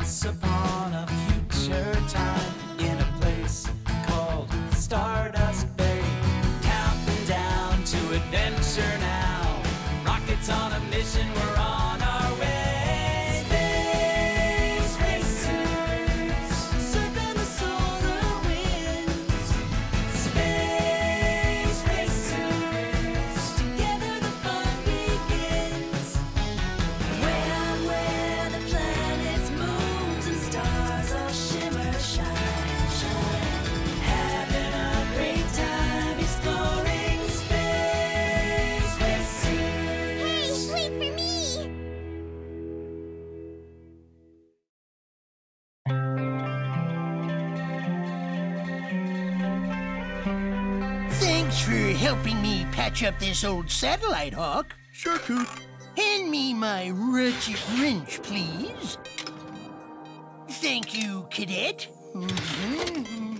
Once upon a future time, in a place called Stardust Bay, counting down to adventure now. For helping me patch up this old satellite, Hawk. Sure, Coot. Hand me my ratchet wrench, please. Thank you, Cadet. Mhm.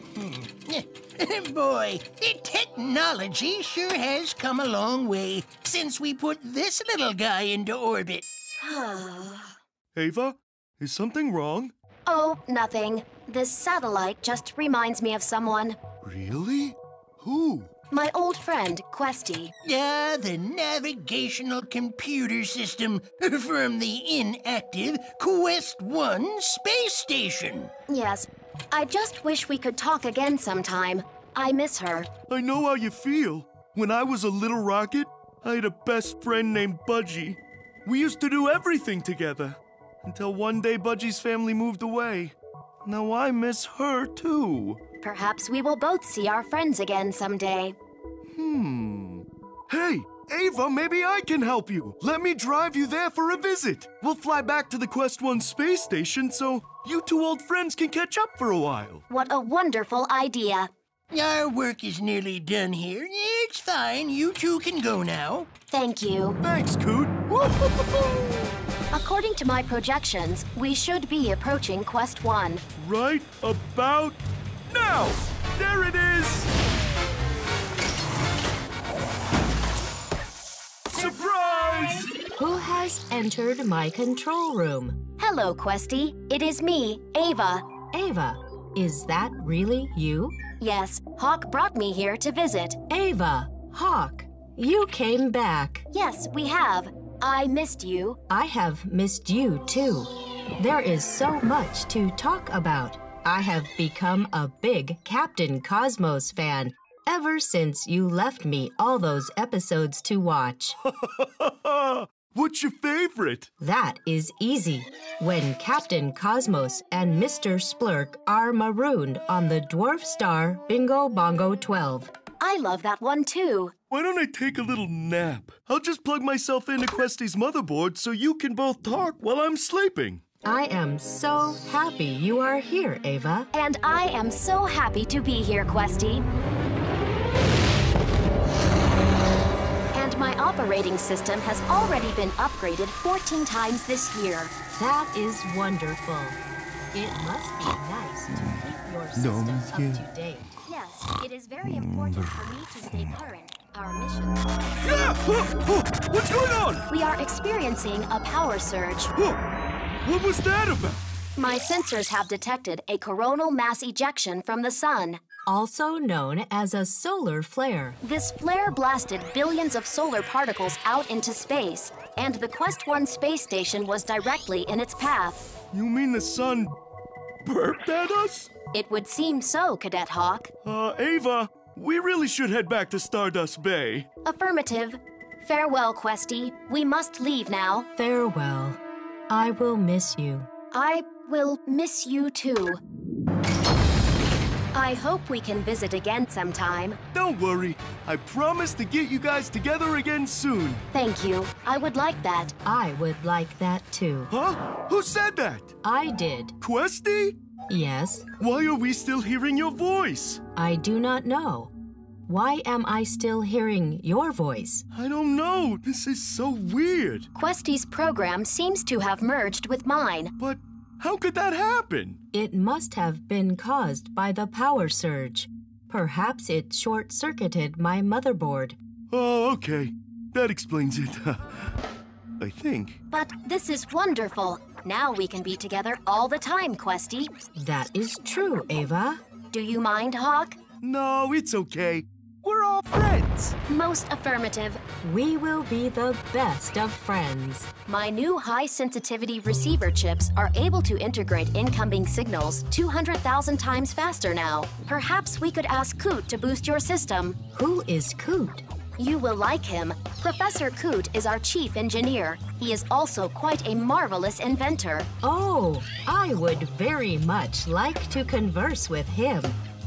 Boy, the technology sure has come a long way since we put this little guy into orbit. Ava, is something wrong? Oh, nothing. This satellite just reminds me of someone. Really? Who? My old friend, Questy. Ah, the navigational computer system from the inactive Quest 1 space station. Yes, I just wish we could talk again sometime. I miss her. I know how you feel. When I was a little rocket, I had a best friend named Budgie. We used to do everything together. Until one day Budgie's family moved away. Now I miss her too. Perhaps we will both see our friends again someday. Hmm. Hey, Ava, maybe I can help you. Let me drive you there for a visit. We'll fly back to the Quest 1 space station so you two old friends can catch up for a while. What a wonderful idea. Our work is nearly done here. It's fine. You two can go now. Thank you. Thanks, Coot. According to my projections, we should be approaching Quest 1. Right about now. There it is. Surprise! Who has entered my control room? Hello, Questy. It is me, Ava. Ava, is that really you? Yes, Hawk brought me here to visit. Ava, Hawk, you came back. Yes, we have. I missed you. I have missed you too. There is so much to talk about. I have become a big Captain Cosmos fan ever since you left me all those episodes to watch. What's your favorite? That is easy. When Captain Cosmos and Mr. Splurk are marooned on the dwarf star Bingo Bongo 12. I love that one too. Why don't I take a little nap? I'll just plug myself into Questy's motherboard so you can both talk while I'm sleeping. I am so happy you are here, Ava. And I am so happy to be here, Questy. My operating system has already been upgraded 14 times this year. That is wonderful. It must be nice to keep your systems up to date. Yes, it is very important for me to stay mm-hmm. current. Our mission. Yeah! Oh, oh, what's going on? We are experiencing a power surge. Oh, what was that about? My sensors have detected a coronal mass ejection from the sun. Also known as a solar flare. This flare blasted billions of solar particles out into space, and the Quest 1 space station was directly in its path. You mean the sun burped at us? It would seem so, Cadet Hawk. Uh, Ava, we really should head back to Stardust Bay. Affirmative. Farewell, Questy. We must leave now. Farewell. I will miss you. I will miss you too. I hope we can visit again sometime. Don't worry. I promise to get you guys together again soon. Thank you. I would like that. I would like that too. Huh? Who said that? I did. Questy? Yes, Why are we still hearing your voice? I do not know. Why am I still hearing your voice? I don't know. This is so weird. Questy's program seems to have merged with mine. But how could that happen? It must have been caused by the power surge. Perhaps it short circuited my motherboard. Oh, okay. That explains it. I think. But this is wonderful. Now we can be together all the time, Questy. That is true, Ava. Do you mind, Hawk? No, it's okay. We're all friends. Most affirmative. We will be the best of friends. My new high sensitivity receiver chips are able to integrate incoming signals 200,000 times faster now. Perhaps we could ask Coot to boost your system. Who is Coot? You will like him. Professor Coot is our chief engineer. He is also quite a marvelous inventor. Oh, I would very much like to converse with him.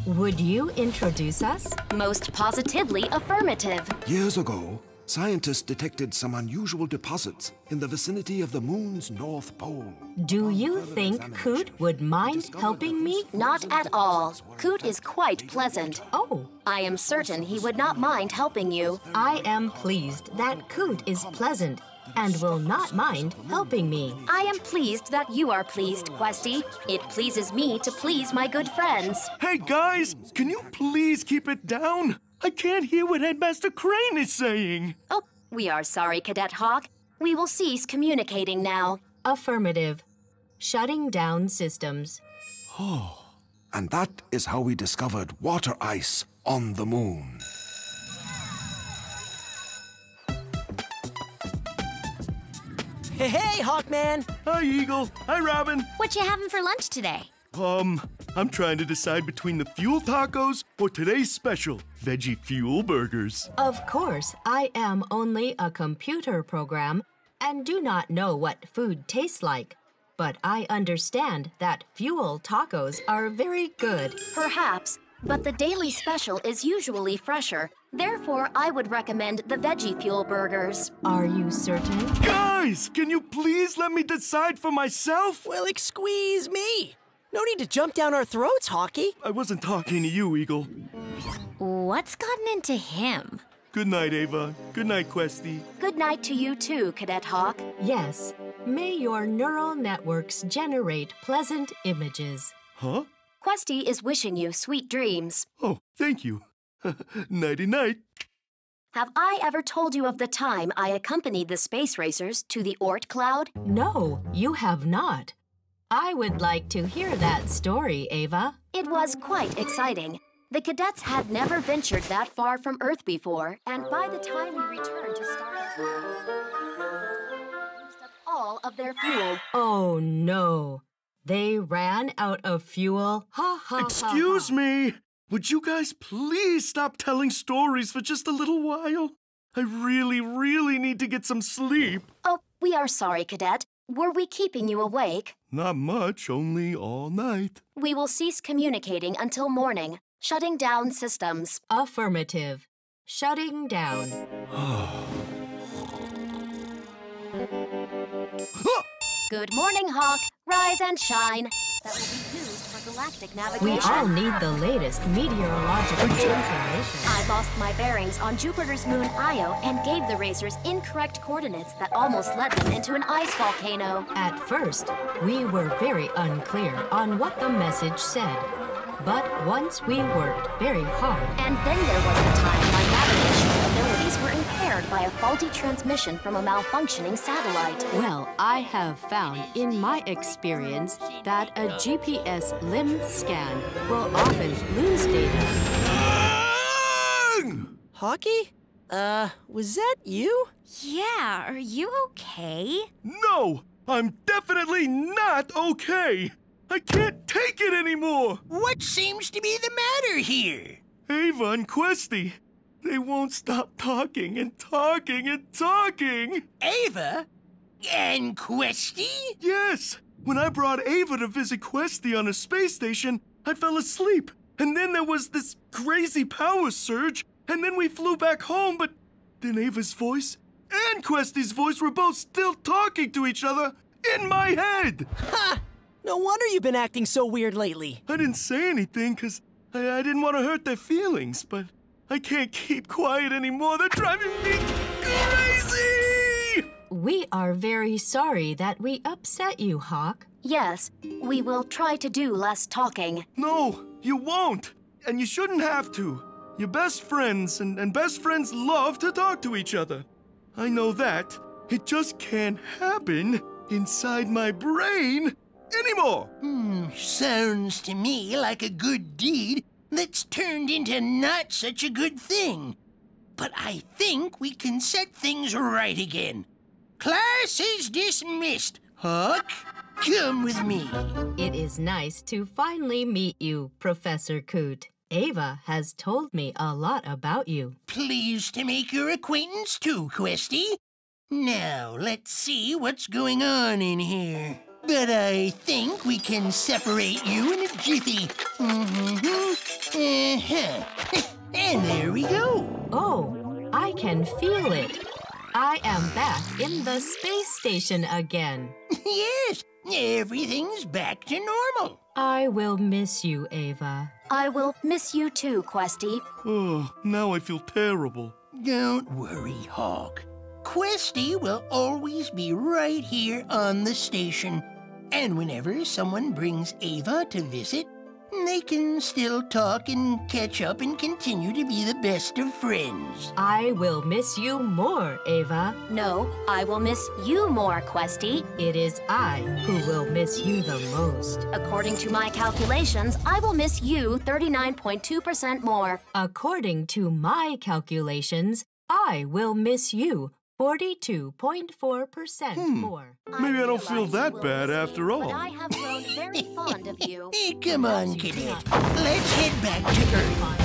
Would you introduce us? Most positively affirmative. Years ago, scientists detected some unusual deposits in the vicinity of the moon's north pole. Do you think Coot would mind helping me? Not at all. Coot is quite pleasant. Oh, I am certain he would not mind helping you. I am pleased that Coot is pleasant and will not mind helping me. I am pleased that you are pleased, Questy. It pleases me to please my good friends. Hey, guys, can you please keep it down? I can't hear what Headmaster Crane is saying. Oh, we are sorry, Cadet Hawk. We will cease communicating now. Affirmative. Shutting down systems. Oh. And that is how we discovered water ice on the moon. Hey, hey, Hawkman! Hi, Eagle. Hi, Robyn. What you having for lunch today? Um, I'm trying to decide between the fuel tacos or today's special, veggie fuel burgers. Of course, I am only a computer program and do not know what food tastes like. But I understand that fuel tacos are very good. Perhaps, but the daily special is usually fresher. Therefore, I would recommend the Veggie Fuel Burgers. Are you certain? Guys, can you please let me decide for myself? Well, squeeze me! No need to jump down our throats, Hawky. I wasn't talking to you, Eagle. What's gotten into him? Good night, Ava. Good night, Questy. Good night to you too, Cadet Hawk. Yes. May your neural networks generate pleasant images. Huh? Questy is wishing you sweet dreams. Oh, thank you. Nighty night. Have I ever told you of the time I accompanied the space racers to the Oort cloud? No, you have not. I would like to hear that story, Ava. It was quite exciting. The cadets had never ventured that far from Earth before, and by the time we returned to Stardust, used up all of their fuel. Oh no. They ran out of fuel. Ha ha. ha, Excuse ha. me. Would you guys please stop telling stories for just a little while? I really, really need to get some sleep. Oh, we are sorry, Cadet. Were we keeping you awake? Not much, only all night. We will cease communicating until morning, shutting down systems. Affirmative. Shutting down. Good morning, Hawk. Rise and shine. That will be used for galactic navigation. We all need the latest meteorological information. I lost my bearings on Jupiter's moon Io and gave the racers incorrect coordinates that almost led them into an ice volcano. At first, we were very unclear on what the message said. But once we worked very hard, And then there was the time my navigational abilities were impaired by a faulty transmission from a malfunctioning satellite. well, I have found in my experience that a GPS limb scan will often lose data. Hawky? Uh, was that you? Yeah, are you okay? No, I'm definitely not okay. I can't take it anymore. What seems to be the matter here? Ava and Questy, they won't stop talking and talking and talking. Ava? And Questy? Yes, when I brought Ava to visit Questy on a space station, I fell asleep. And then there was this crazy power surge, and then we flew back home, but then Ava's voice and Questy's voice were both still talking to each other in my head. Ha! No wonder you've been acting so weird lately. I didn't say anything because I, I didn't want to hurt their feelings, but I can't keep quiet anymore. They're driving me crazy! We are very sorry that we upset you, Hawk. Yes, we will try to do less talking. No, you won't. And you shouldn't have to. You're best friends, and, and best friends love to talk to each other. I know that. It just can't happen inside my brain anymore. Hmm, sounds to me like a good deed that's turned into not such a good thing. But I think we can set things right again. Class is dismissed. Hawk, come with me. It is nice to finally meet you, Professor Coot. Ava has told me a lot about you. Pleased to make your acquaintance too, Questy. Now, let's see what's going on in here. But I think we can separate you in a jiffy. Mm-hmm. Uh-huh. and there we go. Oh, I can feel it. I am back in the space station again. yes, everything's back to normal. I will miss you, Ava. I will miss you too, Questy. Oh, now I feel terrible. Don't worry, Hawk. Questy will always be right here on the station. And whenever someone brings Ava to visit, they can still talk and catch up and continue to be the best of friends. I will miss you more, Ava. No, I will miss you more, Questy. It is I who will miss you the most. According to my calculations, I will miss you 39.2% more. According to my calculations, I will miss you 42.4% hmm. more. Maybe I don't feel that bad miss me, after all. But I have grown very fond of you. Come on, Cadet. Let's head back to Earth.